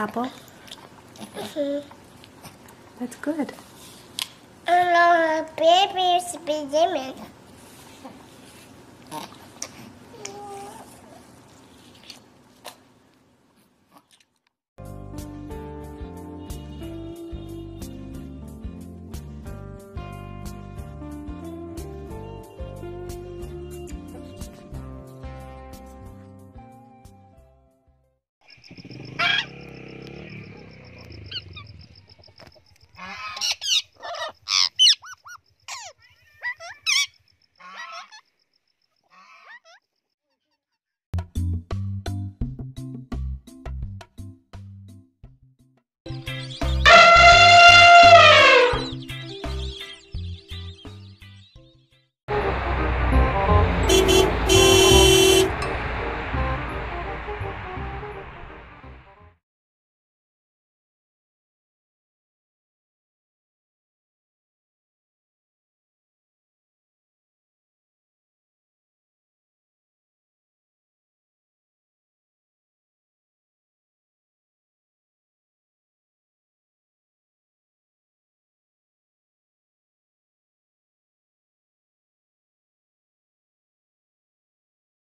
apple? Mm -hmm. That's good. And uh, baby's beginning.